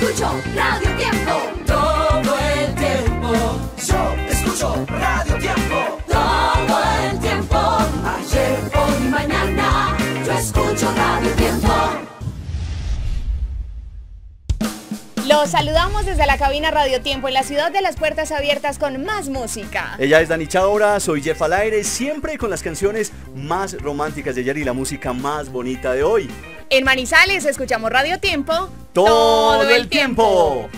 escucho Radio Tiempo. Todo el tiempo. Yo escucho Radio Tiempo. Todo el tiempo. Ayer, hoy y mañana. Yo escucho Radio Tiempo. Los saludamos desde la cabina Radio Tiempo en la ciudad de las puertas abiertas con más música. Ella es Dani Chaura, soy Jeff al aire, siempre con las canciones más románticas de ayer y la música más bonita de hoy. En Manizales escuchamos Radio Tiempo Todo, el tiempo.